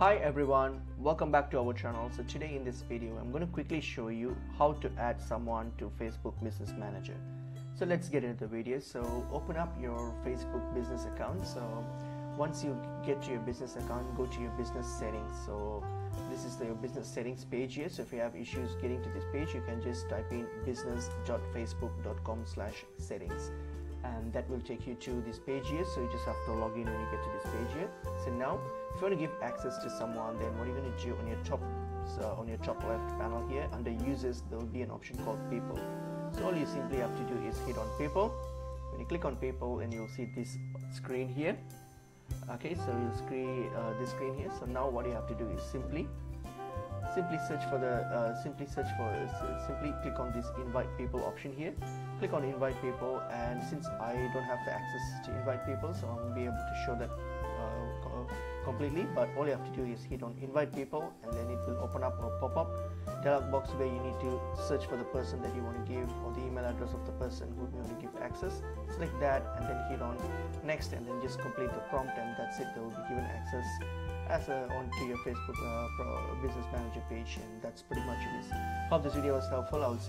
Hi everyone, welcome back to our channel. So today in this video, I'm going to quickly show you how to add someone to Facebook Business Manager. So let's get into the video. So open up your Facebook business account. So once you get to your business account, go to your business settings. So this is the business settings page here. So if you have issues getting to this page, you can just type in business.facebook.com slash settings and that will take you to this page here. So you just have to log in when you get to this page here. So now if you want to give access to someone then what are you going to do on your top so on your top left panel here? Under users there will be an option called people. So all you simply have to do is hit on people. When you click on people and you'll see this screen here. Okay so you'll screen uh, this screen here. So now what you have to do is simply simply search for the uh, simply search for uh, simply click on this invite people option here. Click on invite people and since I don't have the access to invite people so I won't be able to show that uh, completely. But all you have to do is hit on invite people and then it will open up a pop-up dialog box where you need to search for the person that you want to give or the email address of the person who you want to give access. Select that and then hit on next and then just complete the prompt and that's it they will be given access as a, onto your Facebook uh, Business Manager page and that's pretty much it is. Hope this video was helpful. I will see